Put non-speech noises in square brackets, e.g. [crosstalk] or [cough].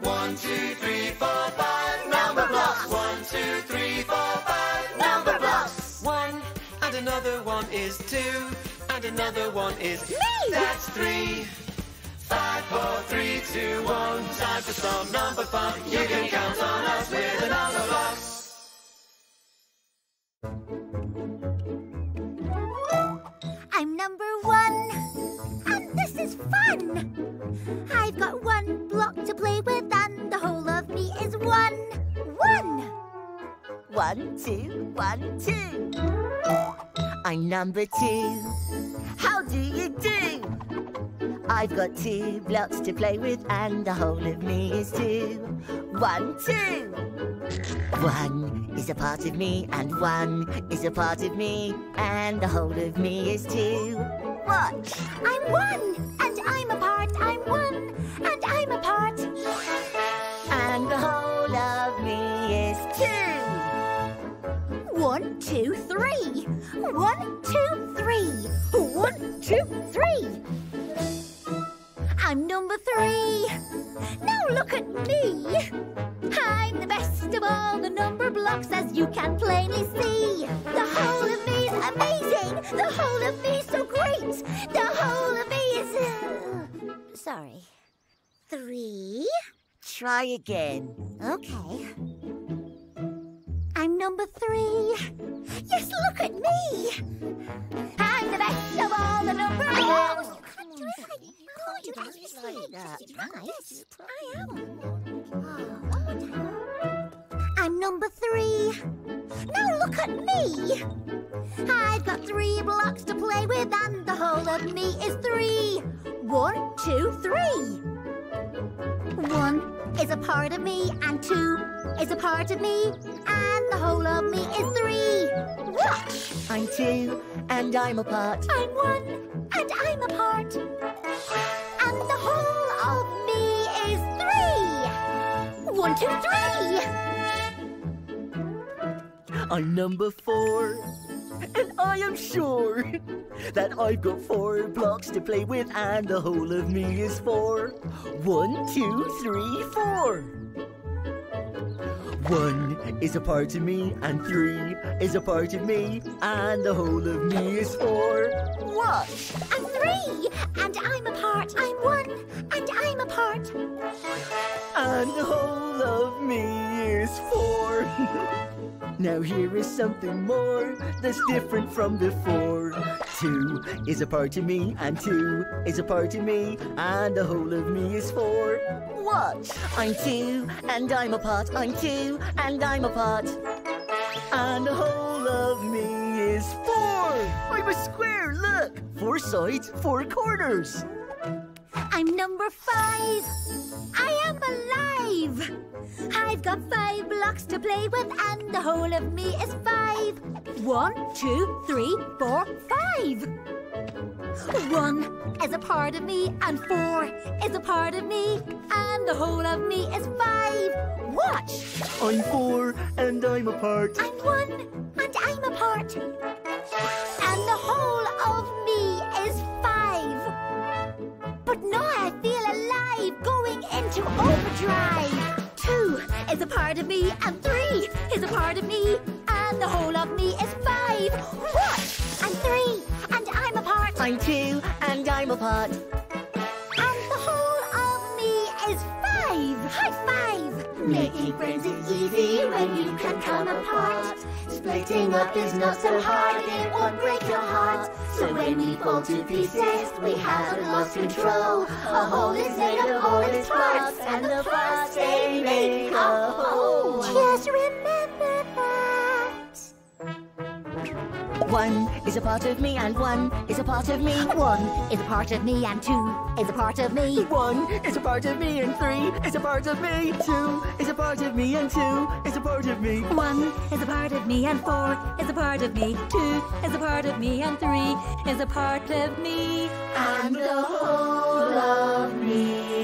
One, two, three, four, five. Numberblocks. One, two, three, four, five. Numberblocks. One and another one is two, and another one is Me! That's three. Five, four, three, two, one. Time for some number fun. You can count on us with a Numberblocks. I'm number one. And this is fun. I've got One, two, one, two. I'm number two. How do you do? I've got two blocks to play with, and the whole of me is two. One, two. One is a part of me, and one is a part of me, and the whole of me is two. Watch. I'm one. And I'm three. One, two, three. One, two, three. I'm number three. Now look at me. I'm the best of all the Numberblocks, as you can plainly see. The whole of me's amazing. The whole of me's so great. The whole of me is. Uh, sorry. Three. Try again. Okay. I'm number three. Yes, look at me. I'm the best of all the number oh, blocks. You can't oh, do it like that. Yes, I am. Ah, I'm number three. Now look at me. I've got three blocks to play with, and the whole of me is three. One, two, three. One is a part of me, and two is a part of me, and I'm two, and I'm a part. I'm one, and I'm a part. And the whole of me is three. One, two, three. I'm number four. And I am sure that I've got four blocks to play with, and the whole of me is four. One, two, three, four. One is a part of me, and three is a part of me, and the whole of me is four. Watch! I'm three, and I'm a part. I'm one, and I'm a part. And the whole of me is four. [laughs] now here is something more that's different from before. Two is a part of me, and two is a part of me, and the whole of me is four. Watch! I'm two, and I'm a part. I'm two, and I'm a part. And the whole of me is four. I'm a square, look! Four sides, four corners. I'm number five. I am alive. I've got five blocks to play with, and the whole of me is five. One, two, three, four, five. One is a part of me, and four is a part of me, and the whole of me is five. Watch! I'm four, and I'm a part. I'm one, and I'm a part. Part of me, and three is a part of me, and the whole of me is five. Watch! I'm three, and I'm a part. I'm two, and I'm a part. And the whole of me is five. High five! Making friends is easy when you can come apart. Splitting up is not so hard, it won't break your we fall to pieces, we haven't lost control. A whole is made of all its parts, and the parts they make a whole. One is a part of me, and one is a part of me. One is a part of me, and two is a part of me. One is a part of me, and three is a part of me. Two is a part of me, and two is a part of me. One is a part of me, and four is a part of me. Two is a part of me, and three is a part of me. And the whole of me